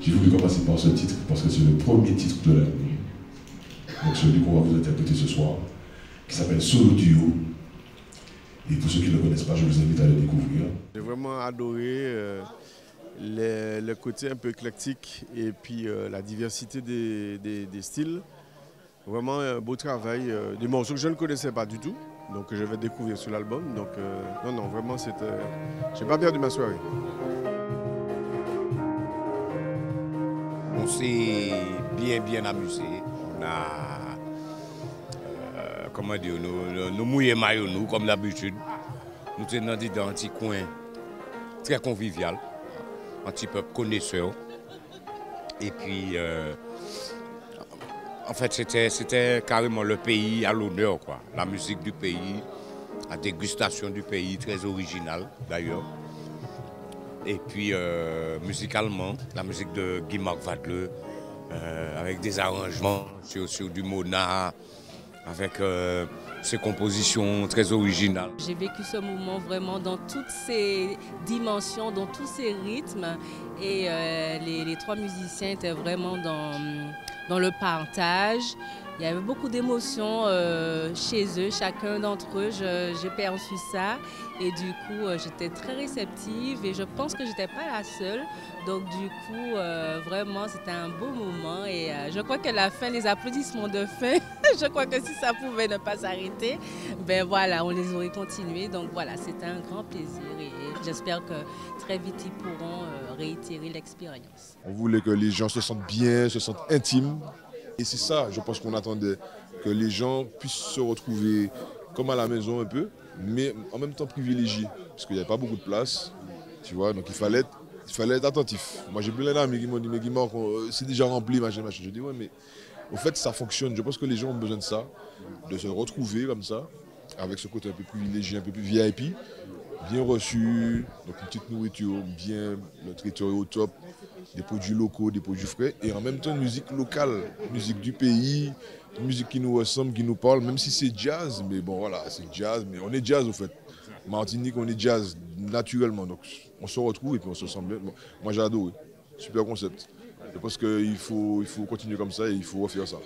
J'ai voulu commencer par ce titre parce que c'est le premier titre de l'année. Donc celui qu'on va vous interpréter ce soir, qui s'appelle Solo Duo. Et pour ceux qui ne le connaissent pas, je vous invite à le découvrir. J'ai vraiment adoré euh, le, côté un peu éclectique et puis euh, la diversité des, styles. Vraiment un beau travail, euh, des morceaux que je ne connaissais pas du tout, donc je vais découvrir sur l'album. Donc non, non, vraiment, j'ai pas perdu ma soirée. On s'est bien, bien amusé. On a comment dire, nous, nous mouillons maillot, nous, comme d'habitude. Nous sommes dans un petit coin très convivial, un petit peu connaisseur. Et puis, euh, en fait, c'était carrément le pays à l'honneur, quoi. La musique du pays, la dégustation du pays, très originale d'ailleurs. Et puis, euh, musicalement, la musique de Guy-Marc Vadleux, euh, avec des arrangements sur, du Mona, avec euh, ses compositions très originales. J'ai vécu ce mouvement vraiment dans toutes ses dimensions, dans tous ses rythmes. Et les, trois musiciens étaient vraiment dans le partage. Il y avait beaucoup d'émotions euh, chez eux, chacun d'entre eux, j'ai perçu ça. Et du coup, euh, j'étais très réceptive et je pense que je n'étais pas la seule. Donc du coup, euh, vraiment, c'était un beau moment. Et je crois que la fin, les applaudissements de fin, je crois que si ça pouvait ne pas s'arrêter, ben voilà, on les aurait continués. Donc voilà, c'était un grand plaisir et j'espère que très vite, ils pourront réitérer l'expérience. On voulait que les gens se sentent bien, se sentent intimes et c'est ça, je pense qu'on attendait, que les gens puissent se retrouver comme à la maison un peu, mais en même temps privilégiés, parce qu'il n'y avait pas beaucoup de place, tu vois, donc il fallait être, il fallait être attentif. Moi j'ai plein d'amis qui mais Guimard, c'est déjà rempli, machin, machin. Je dis, ouais, mais au fait, ça fonctionne. Je pense que les gens ont besoin de ça, de se retrouver comme ça, avec ce côté un peu privilégié, un peu plus VIP, bien reçu, donc une petite nourriture, bien, le traiteur au top, des produits locaux, des produits frais, et en même temps musique locale, musique du pays, musique qui nous ressemble, qui nous parle, même si c'est jazz, mais bon voilà, c'est jazz, mais on est jazz au fait. Martinique, on est jazz naturellement, donc on se retrouve et puis on se bien. moi j'ai adoré, super concept. Je pense qu'il faut, il faut continuer comme ça et il faut refaire ça.